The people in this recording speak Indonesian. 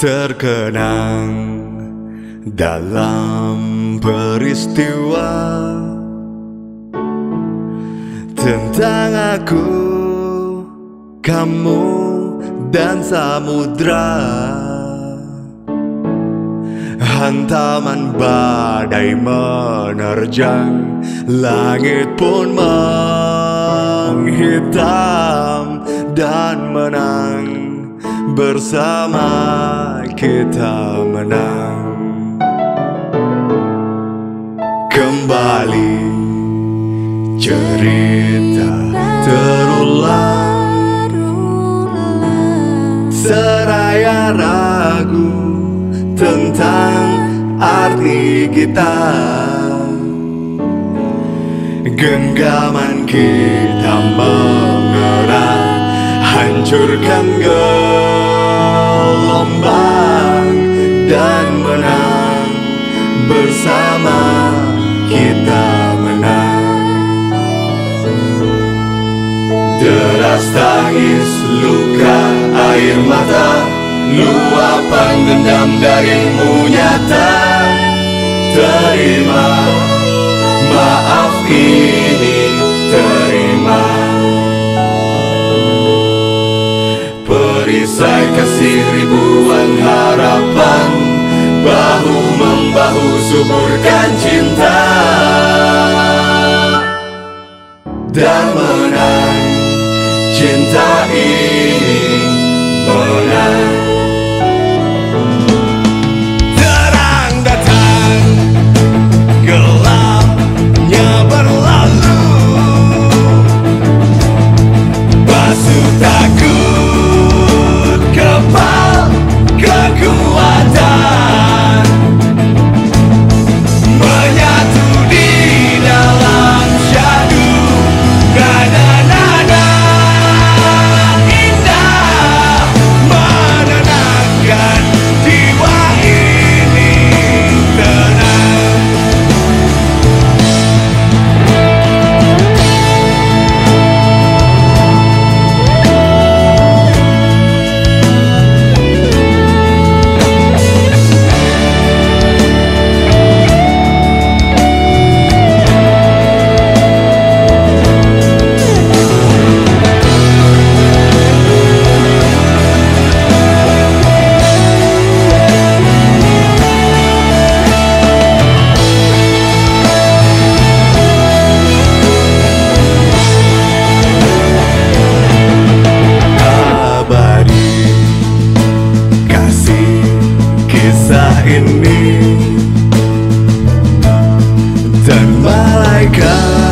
terkenang dalam peristiwa tentang aku, kamu, dan samudra. Hantaman badai menerjang Langit pun menghitam Dan menang Bersama kita menang. Kembali cerita terulang. Seraya ragu tentang arti kita. Genggaman kita mengerang Hancurkan gelombang Bersama kita menang. Deras tangis, luka, air mata Luapan dendam darimu nyata Terima Maaf ini terima. Perisai kasih ribuan suburkan cinta. Dan menang Cinta ini ini. Dan malaikat